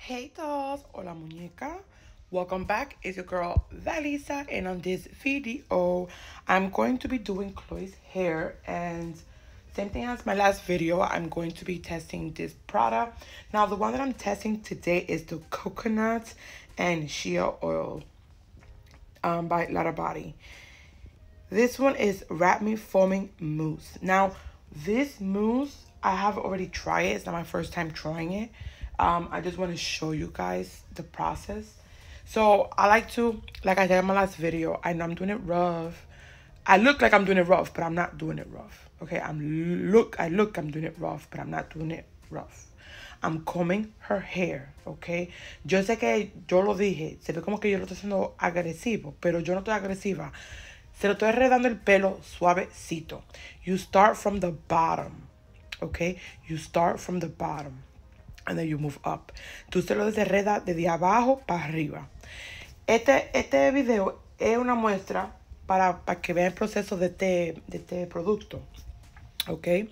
Hey dolls, hola muñeca. Welcome back. It's your girl Daliza and on this video I'm going to be doing Chloe's hair and same thing as my last video I'm going to be testing this product. Now the one that I'm testing today is the coconut and shea oil um, by Lotta Body. This one is Wrap Me Foaming Mousse. Now this mousse I have already tried it. It's not my first time trying it. Um, I just want to show you guys the process. So I like to, like I said in my last video, I know I'm doing it rough. I look like I'm doing it rough, but I'm not doing it rough. Okay, I'm look, I look, I'm doing it rough, but I'm not doing it rough. I'm combing her hair, okay? Yo sé que yo lo dije, se ve como que yo lo estoy haciendo agresivo, pero yo no estoy agresiva. Se lo estoy redando el pelo suavecito. You start from the bottom, okay? You start from the bottom and then you move up. Tú se lo desenredas desde abajo para arriba. Este, este video es una muestra para, para que vean el proceso de este, de este producto. Okay,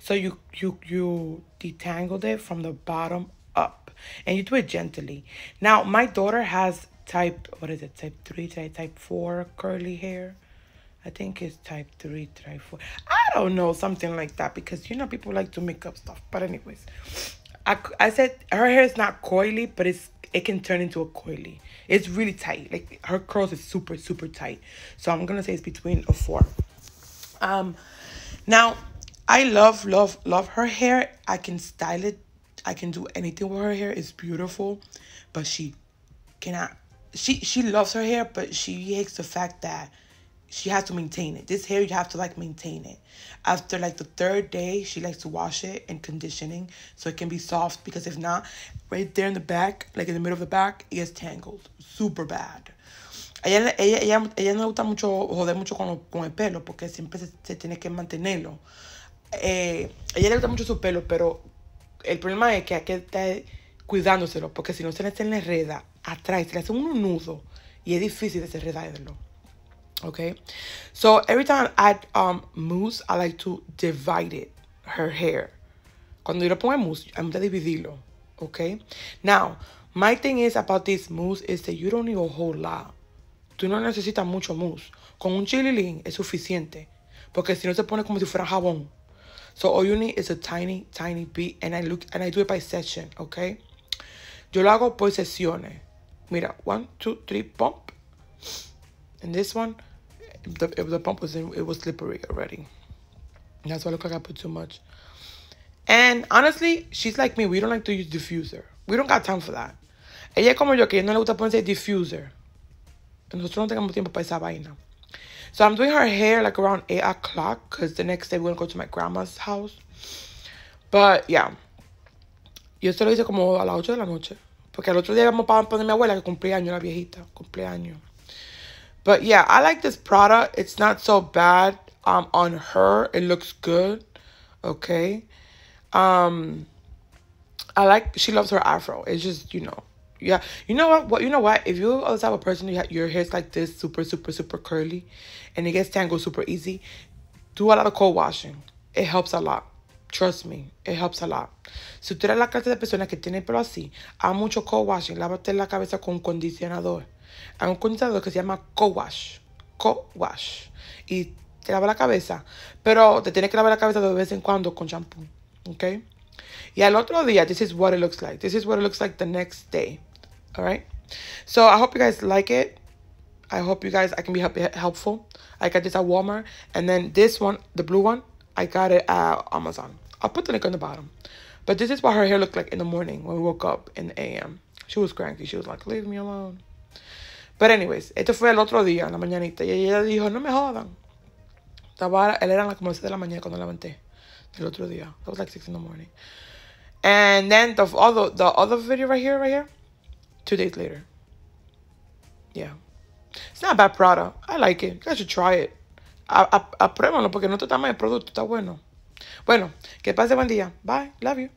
so you you you detangled it from the bottom up, and you do it gently. Now my daughter has type what is it type three type type four curly hair. I think it's type three type four. I don't know something like that because you know people like to make up stuff. But anyways, I I said her hair is not coily, but it's it can turn into a coily. It's really tight. Like her curls is super super tight. So I'm gonna say it's between a four. Um, now I love love love her hair. I can style it. I can do anything with her hair. It's beautiful, but she cannot. She she loves her hair, but she hates the fact that she has to maintain it. This hair you have to like maintain it. After like the third day, she likes to wash it and conditioning so it can be soft because if not, right there in the back, like in the middle of the back, it gets tangled. Super bad. Ella, ella, ella, ella no le gusta mucho joder mucho con, con el pelo porque siempre se, tiene que mantenerlo. Eh, ella le gusta mucho su pelo, pero el problema es que hay que estar cuidándoselo porque si no se le, se le enreda atrás, se le hace un nudo y es difícil desenredarlo. Okay, so every time I um mousse, I like to divide it, her hair. Cuando yo pongo mousse, I'm gonna dividirlo. Okay, now my thing is about this mousse is that you don't need a whole lot. Tú no necesitas mucho mousse. Con un chililín es suficiente, porque si no se pone como si fuera jabón. So all you need is a tiny, tiny bit, and I look and I do it by session. Okay, yo lo hago por sesiones. Mira, one, two, three, pump. And this one, the, the pump was in, it was slippery already. That's why I look like I put too much. And honestly, she's like me. We don't like to use diffuser. We don't got time for that. Ella como yo, que no le gusta ponerse diffuser. Nosotros no tenemos tiempo para esa vaina. So I'm doing her hair like around 8 o'clock because the next day we're going to go to my grandma's house. But yeah. Yo se lo hice como a las 8 de la noche. Porque el otro día vamos para poner mi abuela que cumplía años, la viejita. Cumpleaños. But yeah, I like this product. It's not so bad um, on her. It looks good. Okay. Um, I like, she loves her afro. It's just, you know, yeah. You know what? What You know what? If you're the type of person, you have, your hair's like this, super, super, super curly, and it gets tangled super easy, do a lot of co-washing. It helps a lot. Trust me, it helps a lot. Si tú eres la clase de persona que tiene pelo así, haz mucho co-washing. Lávate la cabeza con condicionador. Hay un condicionador que se llama co-wash. Co-wash. Y te lava la cabeza. Pero te tienes que lavar la cabeza de vez en cuando con shampoo. ¿Ok? Y al otro día, this is what it looks like. This is what it looks like the next day. All right? So I hope you guys like it. I hope you guys, I can be help, helpful. I got this at Walmart. And then this one, the blue one, I got it at Amazon. I'll put the link on the bottom. But this is what her hair looked like in the morning when we woke up in the AM. She was cranky. She was like, leave me alone. But anyways, esto fue el otro día, en la mañanita. Y ella dijo, no me jodan. Estaba, él era como las de la mañana cuando levanté. El otro día. That was like 6 in the morning. And then the other, the other video right here, right here. Two days later. Yeah. It's not a bad product. I like it. You guys should try it. Apruébalo porque no te está mal el producto. Está bueno. Bueno, que pase buen día. Bye. Love you.